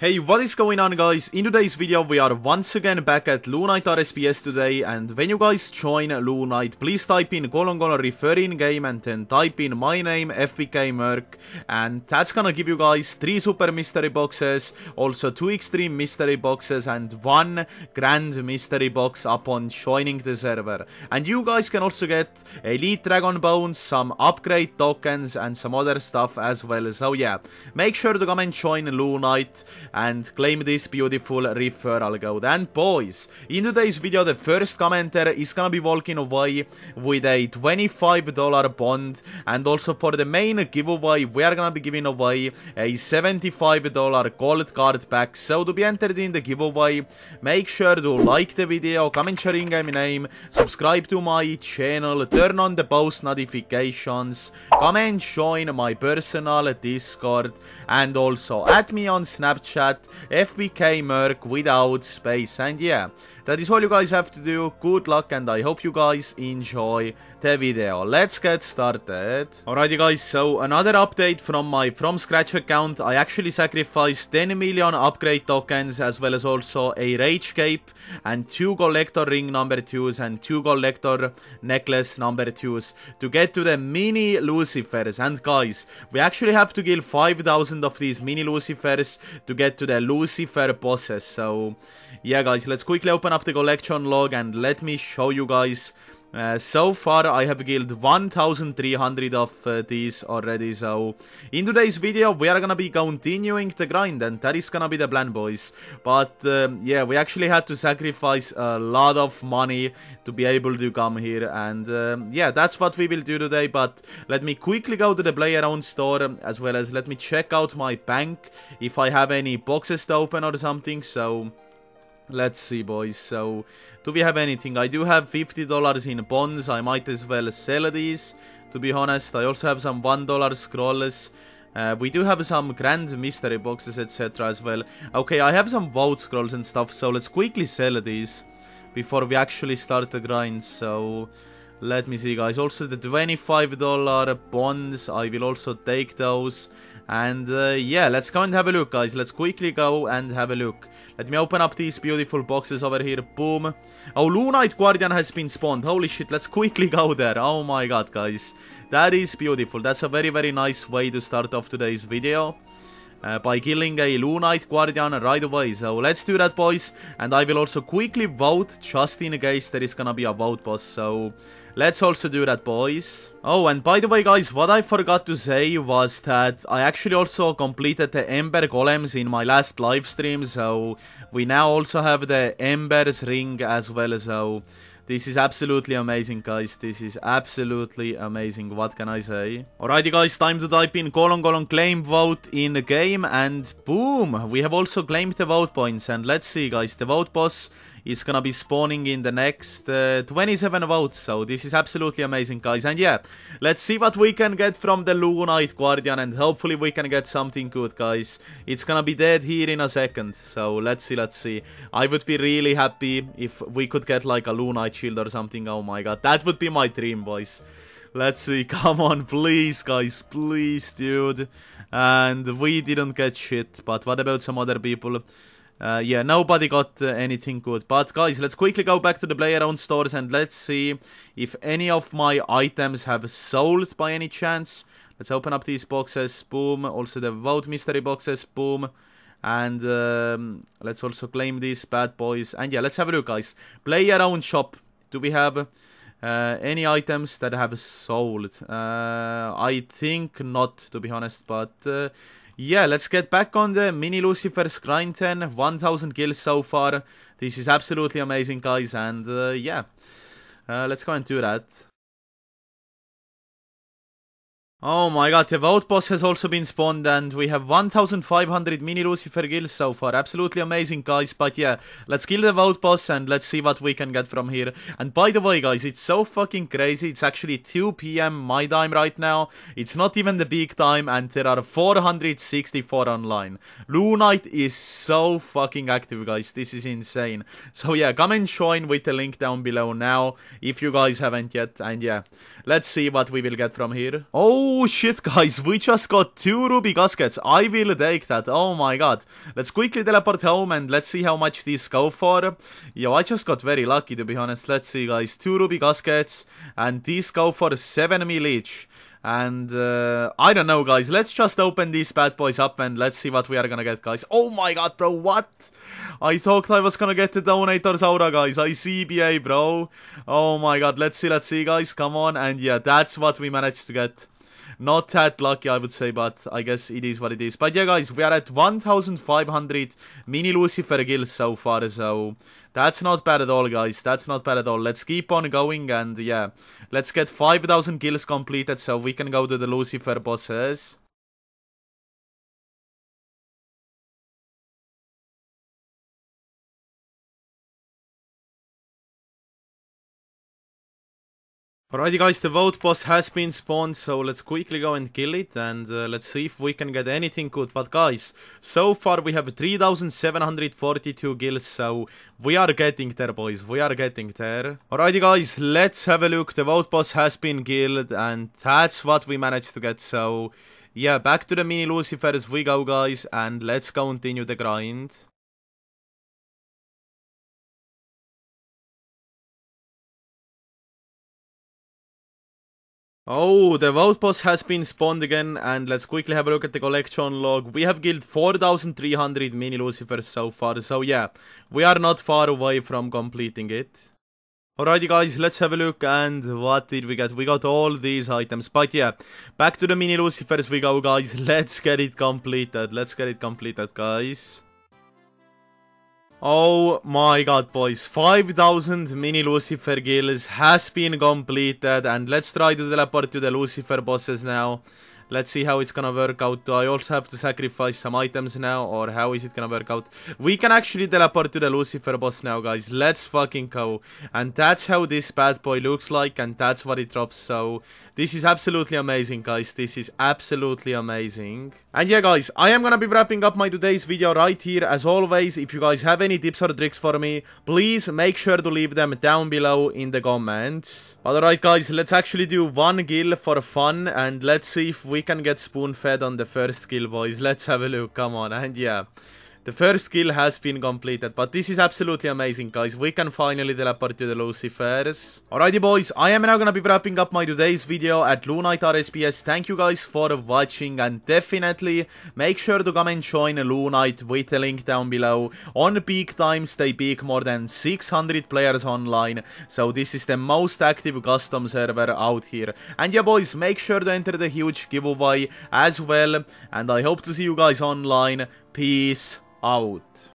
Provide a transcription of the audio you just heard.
Hey, what is going on guys? In today's video we are once again back at Lunite RSPS today and when you guys join Lunite, please type in colon colon refer in game and then type in my name FPK Merk and that's gonna give you guys 3 super mystery boxes, also 2 extreme mystery boxes and 1 grand mystery box upon joining the server. And you guys can also get elite dragon bones, some upgrade tokens and some other stuff as well. So yeah, make sure to come and join Lunite and claim this beautiful referral code. And boys, in today's video the first commenter is gonna be walking away with a $25 bond and also for the main giveaway we are gonna be giving away a $75 gold card pack. So to be entered in the giveaway, make sure to like the video, comment sharing in-game name, subscribe to my channel, turn on the post notifications, come and join my personal Discord and also add me on Snapchat chat, FPK Merk without space. And yeah, that is all you guys have to do. Good luck and I hope you guys enjoy the video. Let's get started. Alrighty guys, so another update from my from scratch account. I actually sacrificed 10 million upgrade tokens as well as also a rage cape and 2 collector ring number 2s and 2 collector necklace number 2s to get to the mini lucifers. And guys, we actually have to kill 5000 of these mini lucifers to get to the lucifer bosses. So yeah guys, let's quickly open up the collection log and let me show you guys uh, so far I have killed 1300 of uh, these already, so in today's video we are gonna be continuing the grind and that is gonna be the plan boys. But um, yeah, we actually had to sacrifice a lot of money to be able to come here and um, yeah, that's what we will do today. But let me quickly go to the player owned store as well as let me check out my bank if I have any boxes to open or something, so... Let's see, boys. So, do we have anything? I do have $50 in bonds. I might as well sell these, to be honest. I also have some $1 scrolls. Uh, we do have some grand mystery boxes, etc. as well. Okay, I have some vote scrolls and stuff, so let's quickly sell these before we actually start the grind. So, let me see, guys. Also, the $25 bonds, I will also take those. And uh, yeah, let's go and have a look, guys. Let's quickly go and have a look. Let me open up these beautiful boxes over here. Boom. Oh, Lunite Guardian has been spawned. Holy shit, let's quickly go there. Oh my god, guys. That is beautiful. That's a very, very nice way to start off today's video. Uh, by killing a Lunite Guardian right away. So let's do that, boys. And I will also quickly vote just in case there is gonna be a vote boss. So Let's also do that, boys. Oh, and by the way, guys, what I forgot to say was that I actually also completed the Ember Golems in my last live stream, so we now also have the Ember's Ring as well, so this is absolutely amazing, guys. This is absolutely amazing. What can I say? Alrighty, guys. Time to type in colon colon claim vote in the game. And boom. We have also claimed the vote points. And let's see, guys. The vote boss is gonna be spawning in the next uh, 27 votes. So this is absolutely amazing, guys. And yeah, let's see what we can get from the Lunite Guardian. And hopefully we can get something good, guys. It's gonna be dead here in a second. So let's see, let's see. I would be really happy if we could get like a Lunite shield or something. Oh my god, that would be my dream, boys. Let's see, come on, please, guys, please, dude. And we didn't get shit, but what about some other people? Uh, yeah, nobody got uh, anything good. But guys, let's quickly go back to the player-owned stores and let's see if any of my items have sold by any chance. Let's open up these boxes. Boom. Also the vote mystery boxes. Boom. And um, let's also claim these bad boys. And yeah, let's have a look, guys. Player-owned shop. Do we have uh, any items that have sold? Uh, I think not, to be honest. But uh, yeah, let's get back on the Mini Lucifer's grind 10. 1000 kills so far. This is absolutely amazing, guys. And uh, yeah, uh, let's go and do that. Oh my god, the vote boss has also been spawned and we have 1500 mini Lucifer kills so far. Absolutely amazing guys, but yeah, let's kill the vote boss and let's see what we can get from here. And by the way guys, it's so fucking crazy, it's actually 2 p.m. my time right now. It's not even the big time and there are 464 online. Lunite is so fucking active guys, this is insane. So yeah, come and join with the link down below now if you guys haven't yet. And yeah, let's see what we will get from here. Oh Oh shit guys, we just got two ruby caskets. I will take that. Oh my god. Let's quickly teleport home and let's see how much these go for. Yo, I just got very lucky to be honest. Let's see guys. Two ruby caskets and these go for 7 mil each. And uh, I don't know, guys. Let's just open these bad boys up and let's see what we are gonna get, guys. Oh my god, bro, what? I thought I was gonna get the Donator's Aura, guys. I see BA, bro. Oh my god, let's see, let's see, guys. Come on. And yeah, that's what we managed to get. Not that lucky, I would say, but I guess it is what it is. But yeah, guys, we are at 1,500 mini Lucifer kills so far, so that's not bad at all, guys. That's not bad at all. Let's keep on going, and yeah, let's get 5,000 kills completed so we can go to the Lucifer bosses. Alrighty guys, the vote boss has been spawned, so let's quickly go and kill it, and uh, let's see if we can get anything good. But guys, so far we have 3742 kills, so we are getting there boys, we are getting there. Alrighty guys, let's have a look, the vote boss has been killed, and that's what we managed to get, so... Yeah, back to the mini Lucifers we go guys, and let's continue the grind. Oh, the boss has been spawned again, and let's quickly have a look at the collection log. We have killed 4,300 mini Lucifers so far, so yeah, we are not far away from completing it. Alrighty guys, let's have a look and what did we get? We got all these items, but yeah, back to the mini Lucifers we go guys, let's get it completed, let's get it completed guys. Oh my god, boys. 5000 mini Lucifer kills has been completed. And let's try to teleport to the Lucifer bosses now. Let's see how it's gonna work out. Do I also have to sacrifice some items now? Or how is it gonna work out? We can actually teleport to the Lucifer boss now, guys. Let's fucking go. And that's how this bad boy looks like. And that's what it drops. So, this is absolutely amazing, guys. This is absolutely amazing. And yeah, guys, I am gonna be wrapping up my today's video right here. As always, if you guys have any tips or tricks for me, please make sure to leave them down below in the comments. Alright, guys, let's actually do one kill for fun. And let's see if we we can get spoon-fed on the first kill, boys. Let's have a look. Come on. And yeah. The first kill has been completed, but this is absolutely amazing, guys. We can finally teleport to the Lucifers. Alrighty, boys. I am now gonna be wrapping up my today's video at Lunite RSPS. Thank you guys for watching, and definitely make sure to come and join Lunite with the link down below. On peak times, they peak more than 600 players online, so this is the most active custom server out here. And yeah, boys, make sure to enter the huge giveaway as well, and I hope to see you guys online. Peace out.